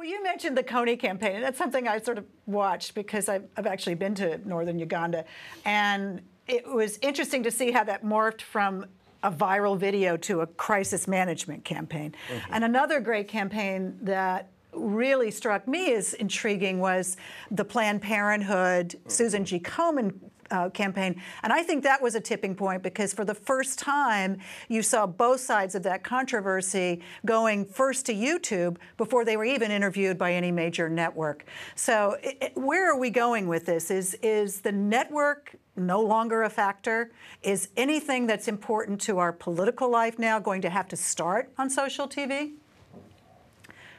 Well, you mentioned the Kony campaign, and that's something I sort of watched because I've, I've actually been to northern Uganda. And it was interesting to see how that morphed from a viral video to a crisis management campaign. Mm -hmm. And another great campaign that really struck me as intriguing was the Planned Parenthood. Susan G. Komen uh, campaign. And I think that was a tipping point because for the first time, you saw both sides of that controversy going first to YouTube before they were even interviewed by any major network. So it, it, where are we going with this? Is, is the network no longer a factor? Is anything that's important to our political life now going to have to start on social TV?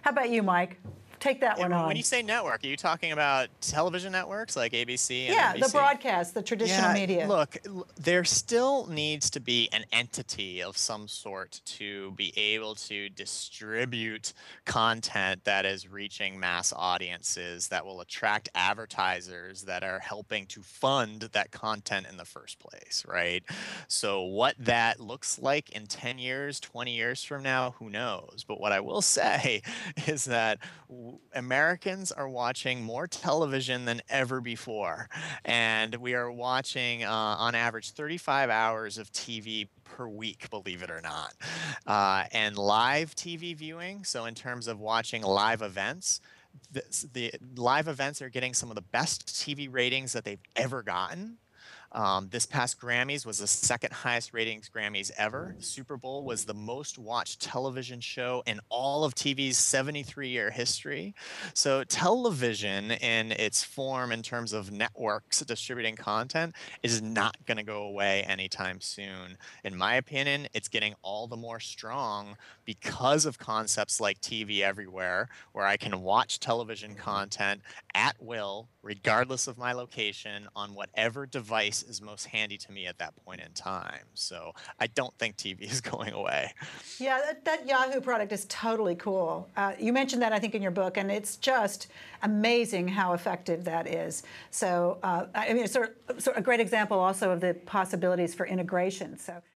How about you, Mike? Take that yeah, one on. When you say network, are you talking about television networks like ABC yeah, NBC? the broadcast, the traditional yeah, media. Look, there still needs to be an entity of some sort to be able to distribute content that is reaching mass audiences that will attract advertisers that are helping to fund that content in the first place, right? So what that looks like in 10 years, 20 years from now, who knows? But what I will say is that Americans are watching more television than ever before. And we are watching, uh, on average, 35 hours of TV per week, believe it or not. Uh, and live TV viewing, so in terms of watching live events, the, the live events are getting some of the best TV ratings that they've ever gotten. Um, this past Grammys was the second highest ratings Grammys ever. Super Bowl was the most watched television show in all of TV's 73 year history. So, television in its form in terms of networks distributing content is not going to go away anytime soon. In my opinion, it's getting all the more strong because of concepts like TV Everywhere, where I can watch television content at will, regardless of my location, on whatever is most handy to me at that point in time. So I don't think TV is going away. Yeah, that, that Yahoo product is totally cool. Uh, you mentioned that, I think, in your book, and it's just amazing how effective that is. So, uh, I mean, it's sort of, sort of a great example also of the possibilities for integration. So.